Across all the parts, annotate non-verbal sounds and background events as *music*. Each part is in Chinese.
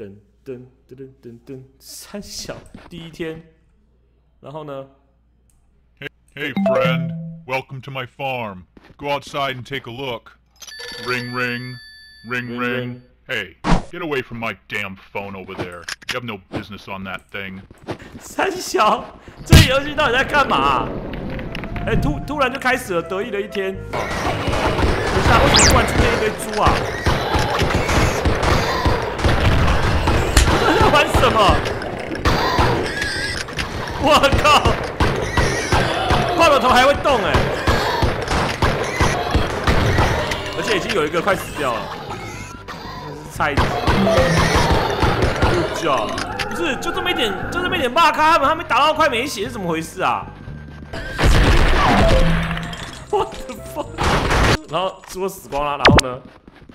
噔噔噔噔噔噔，三小第一天，然后呢？Hey, friend. Welcome to my farm. Go outside and take a look. Ring, ring. Ring, Ring. Hey, get away from my damn phone over there. You have no business on that thing. 三小，这个游戏到底在干嘛、哎、突突然就开始了，得意的一天。等一下，为什么突然出现一堆猪啊？干什么？我靠！炮头头还会动哎、而且已经有一个快死掉了，这是菜鸡。Good job。不是，就这么一点，就这么一点骂咖，他们还没打到快没血，是怎么回事啊我的妈然后猪都死光了，然后呢？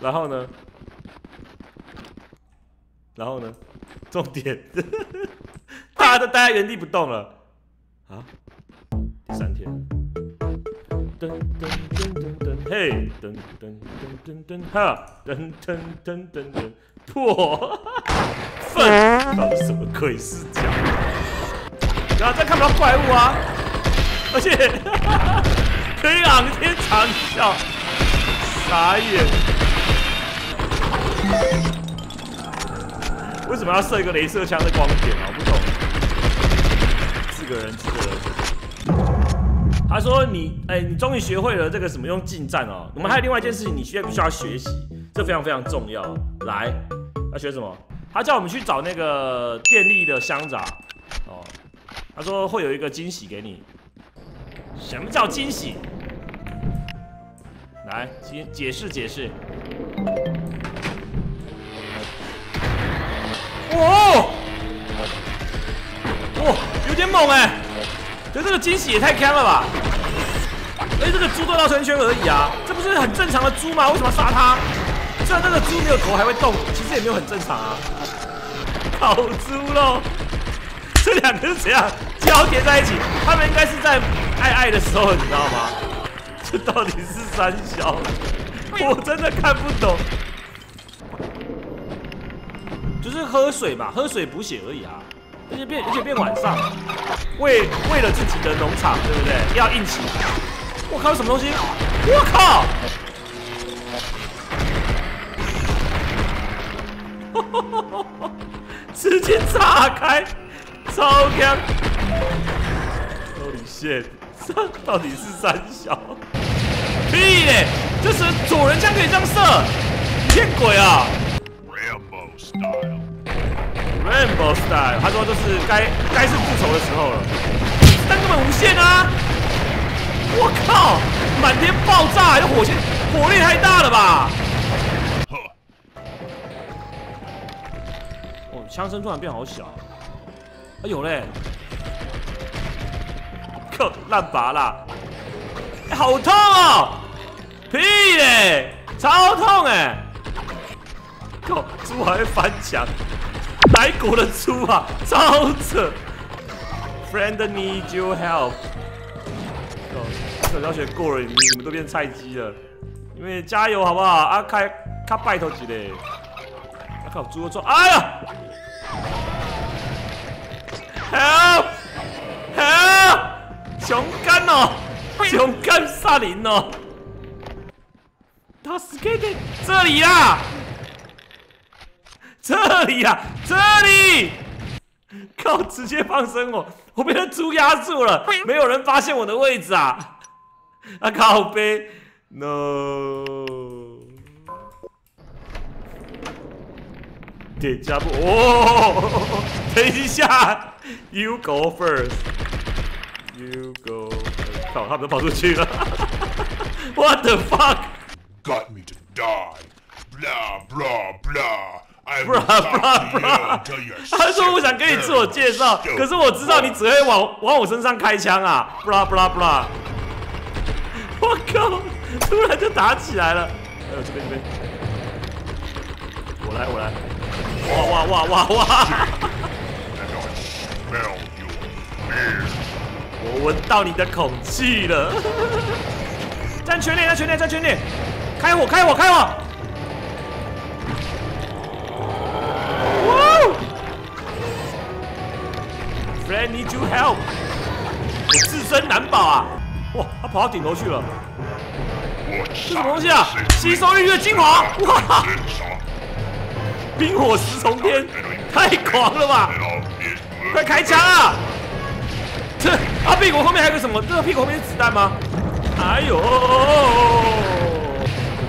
然后呢？然后呢？重点，*laughs* 大家都待在原地不动了啊！第三天，噔噔噔噔噔，嘿，噔噔噔噔噔，哈，噔噔噔噔噔，破。粪，到底什么鬼视角？然后再看不到怪物啊，而且 *laughs* 可以仰天长啸，傻眼。为什么要设一个镭射枪的光点啊？我不懂。四个人，四个人。他说你，哎、你终于学会了这个什么用近战哦。我们还有另外一件事情，你需要必须要学习，这非常非常重要。来，要学什么？他叫我们去找那个电力的箱子，哦，他说会有一个惊喜给你。什么叫惊喜？来，解解释解释。哇，有点猛哎！觉得这个惊喜也太强了吧！哎这个猪都绕圈圈而已啊，这不是很正常的猪吗？为什么要杀它？虽然这个猪没有头还会动，其实也没有很正常啊。烤猪喽，这两个是怎样交叠在一起？他们应该是在爱爱的时候，你知道吗？这到底是三小？我真的看不懂。就是喝水嘛，喝水补血而已啊。而且变，而且变晚上，为为了自己的农场，对不对？要硬起。我靠，什么东西？我靠！*laughs* 直接炸开，超强！Holy shit！这到底是三小？屁嘞！这是左人枪可以这样射？你骗鬼啊 Rambo style.！Rainbow Style，他说这是该该是复仇的时候了。但根本无限啊！我靠，满天爆炸，这火箭火力太大了吧！哦，枪声突然变好小。哎有嘞，靠，烂拔啦！好痛哦！屁嘞，超痛哎！靠，猪还会翻墙，哪一国的猪啊？超扯！Friend need your help。靠，小教学过了，你你们都变菜鸡了。你们加油好不好？啊，开开拜托几嘞！啊靠，猪肉撞！哎呀！Help! Help! 熊干哦，熊干萨林哦，他死给给这里啦，这里呀，这里！靠，直接放生我，我被那猪压住了，没有人发现我的位置啊！啊靠背，no。点加布哦，等一下，You go first。You go。靠，他们都跑出去了。What the fuck？Got me to die. Blah Blah, blah, blah, *laughs* to you blah. until you're *laughs* 他说我想跟你自我介绍，可是我知道你只会往往我身上开枪啊！布拉布拉布拉！*laughs* 我靠！突然就打起来了。哎呦，这边这边，我来我来！哇哇哇哇哇.我闻到你的恐惧了。站全脸，站全脸，站全脸！开火，开火，开火！I need you help。我自身难保啊！哇，他跑到顶头去了。这什么东西啊？吸收日月精华！哇！冰火十重天，太狂了吧！快开枪啊！这啊屁股后面还有个什么？这个屁股后面是子弹吗？哎呦！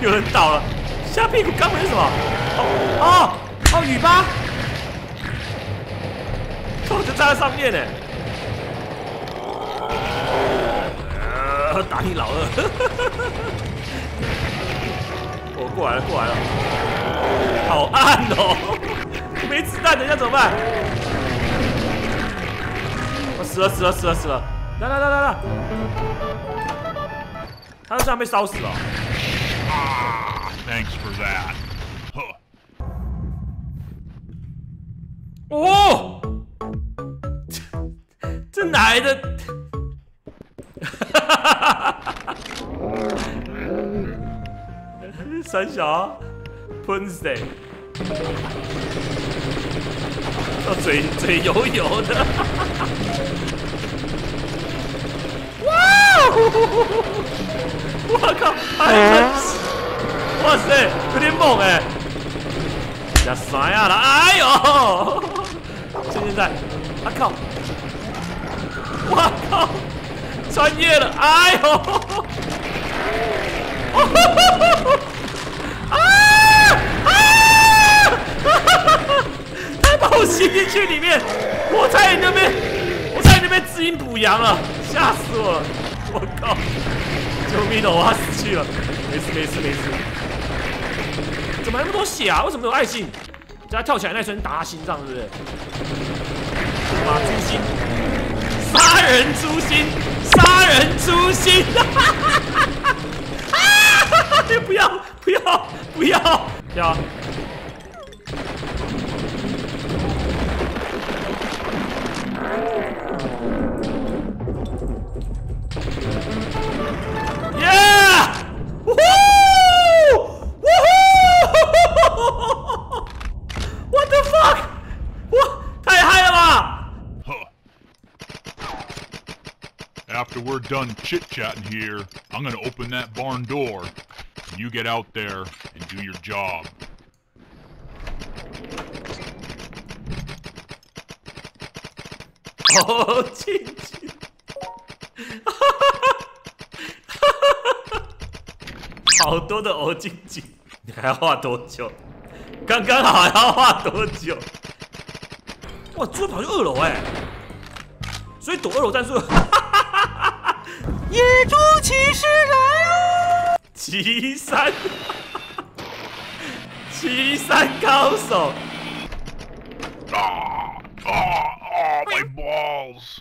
有人倒了，下屁股刚没什么？哦哦哦，雨巴！我就站在上面呢。呃，打你老二！我 *laughs* 过来了，过来了。好暗哦，没子弹，等一下怎么办？我死了，死了，死了，死了！来来来来来，他这样被烧死了。Thanks for that. 哦，哪来的？*laughs* 三小喷谁？哦，嘴嘴油油的。哇！我靠！哎，哇塞，有点猛哎！加啥呀了？哎呦！趁现在，啊靠！我靠！穿越了！哎呦！啊啊！他把我吸进去里面，我在你那边我在你那边滋阴补阳了，吓死我了！我靠！救命哦！我要死去了！没事没事没事。怎么那么多血啊？为什么有爱心？叫他跳起来那瞬间打他心脏，是不是？马诛心，人诛心，杀人诛心！*laughs* 啊！不要不要不要！要！done chit chatting here, I'm gonna open that barn door. And you get out there and do your job. *laughs* 哦，进去！好多的欧静静，你还要画多久？刚刚好，还要画多久？哇，猪跑去二楼哎，所以躲二楼战术。 *laughs* *laughs* 野猪骑士来哦！岐山，岐山高手。Ah! Ah! Ah! My balls!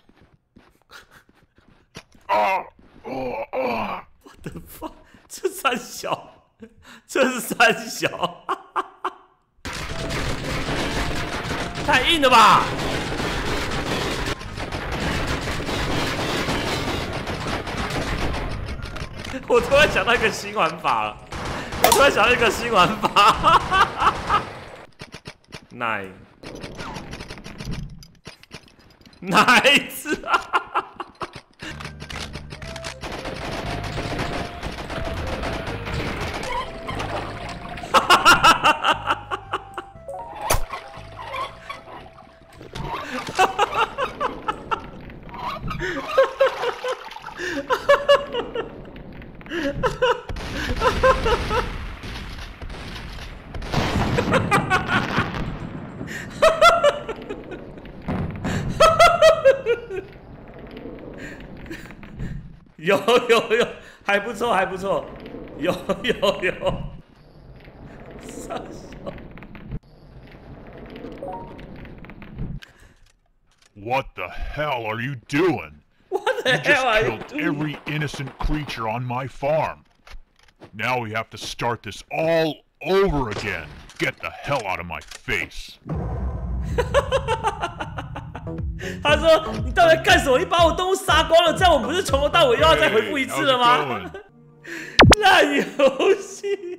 Ah! Oh! Ah! 我的妈！这三小，这是三小，太硬了吧！我突然想到一个新玩法了，我突然想到一个新玩法，*laughs* 奶。*laughs* 奶子啊！有有有，还不错，还不错，有有有。傻笑 What the hell are you doing? What the You just hell are you killed doing? every innocent creature on my farm. Now we have to start this all over again. Get the hell out of my face. *laughs* 他说：“你到底在干什么？你把我动物杀光了，这样我不是从头到尾又要再回复一次了吗 *laughs* 烂游戏。